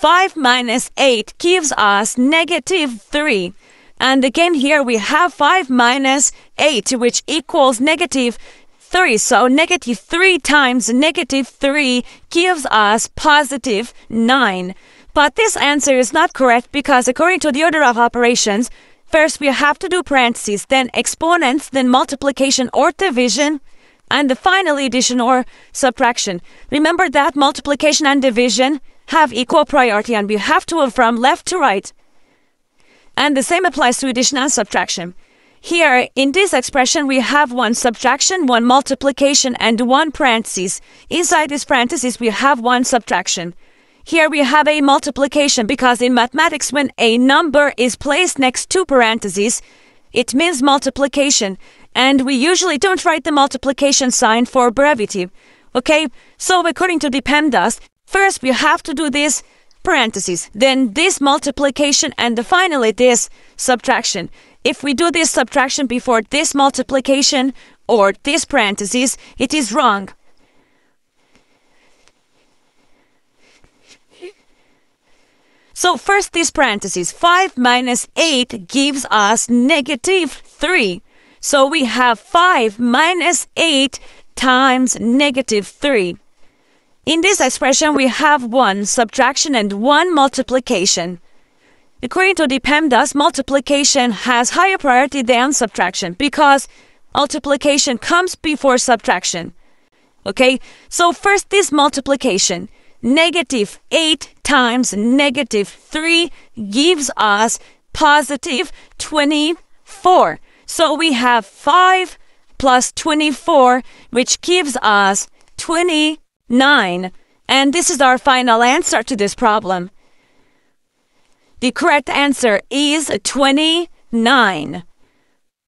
5 minus 8 gives us negative 3. And again here we have 5 minus 8 which equals negative 3. So negative 3 times negative 3 gives us positive 9. But this answer is not correct because according to the order of operations, first we have to do parentheses, then exponents, then multiplication or division, and the final addition or subtraction. Remember that multiplication and division have equal priority and we have to move from left to right. And the same applies to addition and subtraction. Here, in this expression, we have one subtraction, one multiplication, and one parenthesis. Inside this parenthesis, we have one subtraction. Here we have a multiplication because in mathematics, when a number is placed next to parentheses, it means multiplication. And we usually don't write the multiplication sign for brevity. Okay, so according to the PEMDAS, first we have to do this parentheses, then this multiplication, and finally this subtraction. If we do this subtraction before this multiplication or this parentheses, it is wrong. So first this parentheses, 5 minus 8 gives us negative 3. So we have 5 minus 8 times negative 3. In this expression, we have one subtraction and one multiplication. According to the PEMDAS, multiplication has higher priority than subtraction because multiplication comes before subtraction. Okay, so first this multiplication. Negative 8 times negative 3 gives us positive 24. So we have 5 plus 24, which gives us 29. And this is our final answer to this problem. The correct answer is 29.